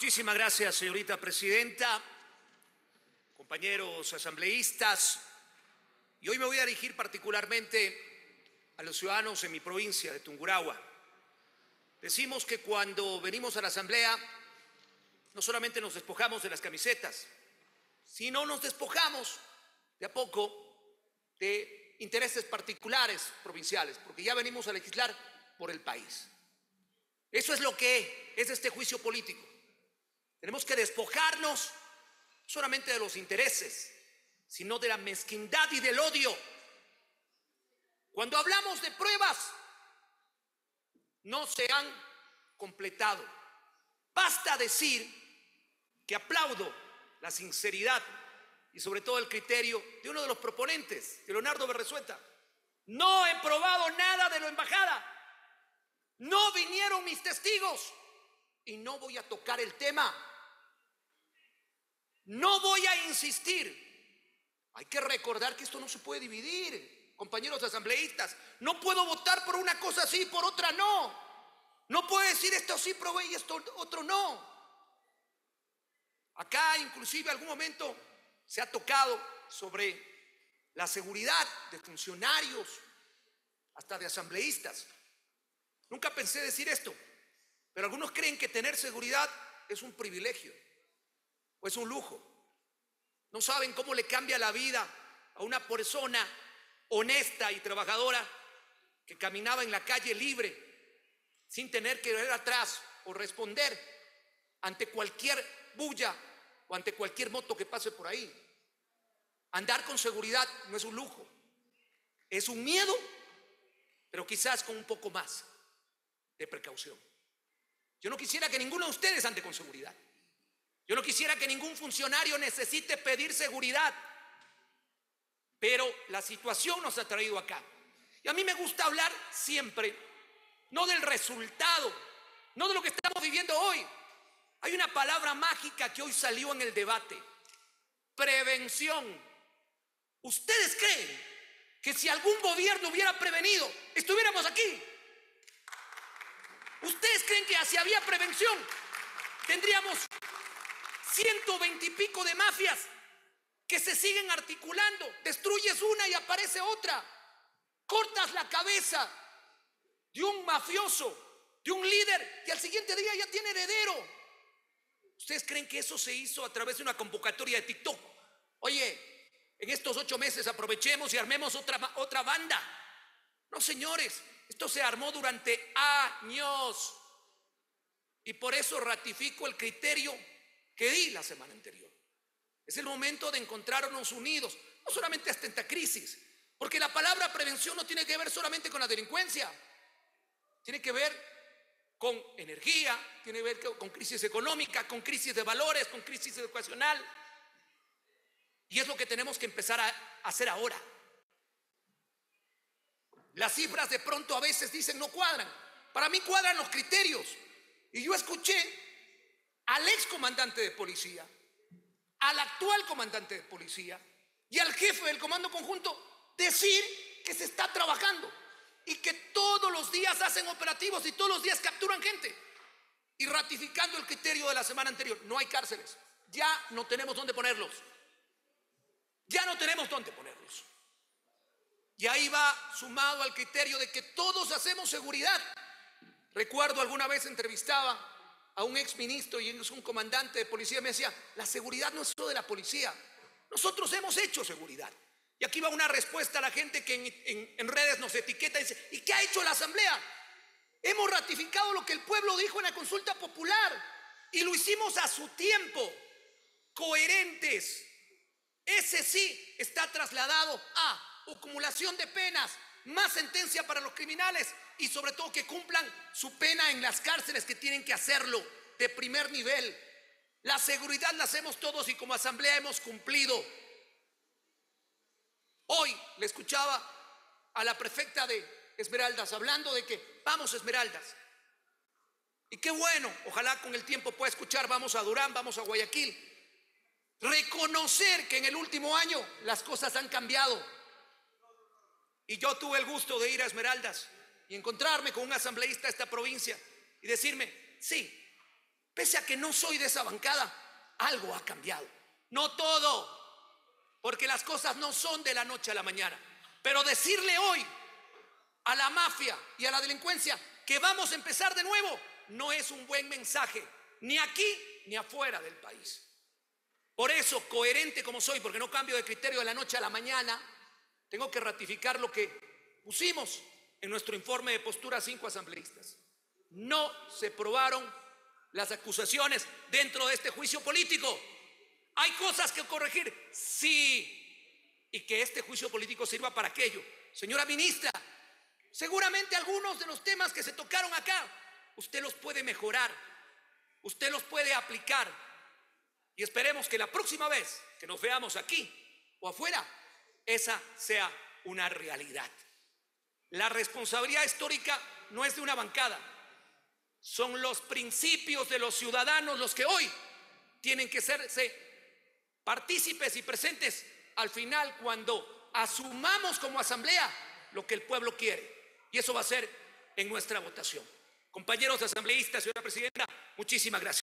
Muchísimas gracias, señorita presidenta, compañeros asambleístas. Y hoy me voy a dirigir particularmente a los ciudadanos en mi provincia de Tungurahua. Decimos que cuando venimos a la asamblea no solamente nos despojamos de las camisetas, sino nos despojamos de a poco de intereses particulares provinciales, porque ya venimos a legislar por el país. Eso es lo que es este juicio político. Tenemos que despojarnos solamente de los intereses, sino de la mezquindad y del odio. Cuando hablamos de pruebas, no se han completado. Basta decir que aplaudo la sinceridad y sobre todo el criterio de uno de los proponentes, de Leonardo Berresueta. No he probado nada de la embajada. No vinieron mis testigos y no voy a tocar el tema. No voy a insistir. Hay que recordar que esto no se puede dividir, compañeros asambleístas. No puedo votar por una cosa sí, por otra no. No puedo decir esto sí probé y esto otro no. Acá inclusive algún momento se ha tocado sobre la seguridad de funcionarios, hasta de asambleístas. Nunca pensé decir esto, pero algunos creen que tener seguridad es un privilegio o es un lujo. No saben cómo le cambia la vida a una persona honesta y trabajadora que caminaba en la calle libre, sin tener que ver atrás o responder ante cualquier bulla o ante cualquier moto que pase por ahí. Andar con seguridad no es un lujo, es un miedo, pero quizás con un poco más de precaución. Yo no quisiera que ninguno de ustedes ande con seguridad. Yo no quisiera que ningún funcionario necesite pedir seguridad, pero la situación nos ha traído acá. Y a mí me gusta hablar siempre, no del resultado, no de lo que estamos viviendo hoy. Hay una palabra mágica que hoy salió en el debate, prevención. ¿Ustedes creen que si algún gobierno hubiera prevenido, estuviéramos aquí? ¿Ustedes creen que si había prevención, tendríamos 120 y pico de mafias que se siguen articulando. Destruyes una y aparece otra. Cortas la cabeza de un mafioso, de un líder, y al siguiente día ya tiene heredero. ¿Ustedes creen que eso se hizo a través de una convocatoria de TikTok? Oye, en estos ocho meses aprovechemos y armemos otra, otra banda. No, señores, esto se armó durante años. Y por eso ratifico el criterio que di la semana anterior. Es el momento de encontrarnos unidos, no solamente hasta esta crisis, porque la palabra prevención no tiene que ver solamente con la delincuencia, tiene que ver con energía, tiene que ver con crisis económica, con crisis de valores, con crisis educacional. Y es lo que tenemos que empezar a hacer ahora. Las cifras de pronto a veces dicen no cuadran. Para mí cuadran los criterios. Y yo escuché al ex comandante de policía, al actual comandante de policía y al jefe del comando conjunto decir que se está trabajando y que todos los días hacen operativos y todos los días capturan gente. Y ratificando el criterio de la semana anterior, no hay cárceles, ya no tenemos dónde ponerlos. Ya no tenemos dónde ponerlos. Y ahí va sumado al criterio de que todos hacemos seguridad. Recuerdo alguna vez entrevistaba a un ex ministro y un comandante de policía, me decía, la seguridad no es solo de la policía, nosotros hemos hecho seguridad. Y aquí va una respuesta a la gente que en, redes nos etiqueta y dice, ¿y qué ha hecho la Asamblea? Hemos ratificado lo que el pueblo dijo en la consulta popular y lo hicimos a su tiempo, coherentes. Ese sí está trasladado a acumulación de penas, más sentencia para los criminales y sobre todo que cumplan su pena en las cárceles que tienen que hacerlo de primer nivel. La seguridad la hacemos todos y como asamblea hemos cumplido. Hoy le escuchaba a la prefecta de Esmeraldas hablando de que vamos Esmeraldas. Y qué bueno, ojalá con el tiempo pueda escuchar, vamos a Durán, vamos a Guayaquil. Reconocer que en el último año las cosas han cambiado y yo tuve el gusto de ir a Esmeraldas y encontrarme con un asambleísta de esta provincia y decirme, sí, pese a que no soy de esa bancada, algo ha cambiado. No todo, porque las cosas no son de la noche a la mañana. Pero decirle hoy a la mafia y a la delincuencia que vamos a empezar de nuevo no es un buen mensaje, ni aquí ni afuera del país. Por eso, coherente como soy, porque no cambio de criterio de la noche a la mañana, tengo que ratificar lo que pusimos en nuestro informe de postura cinco asambleístas. No se probaron las acusaciones dentro de este juicio político. ¿Hay cosas que corregir? Sí. Y que este juicio político sirva para aquello. Señora ministra, seguramente algunos de los temas que se tocaron acá, usted los puede mejorar, usted los puede aplicar. Y esperemos que la próxima vez que nos veamos aquí o afuera, esa sea una realidad. La responsabilidad histórica no es de una bancada, son los principios de los ciudadanos los que hoy tienen que serse partícipes y presentes al final cuando asumamos como asamblea lo que el pueblo quiere. Y eso va a ser en nuestra votación. Compañeros asambleístas, señora presidenta, muchísimas gracias.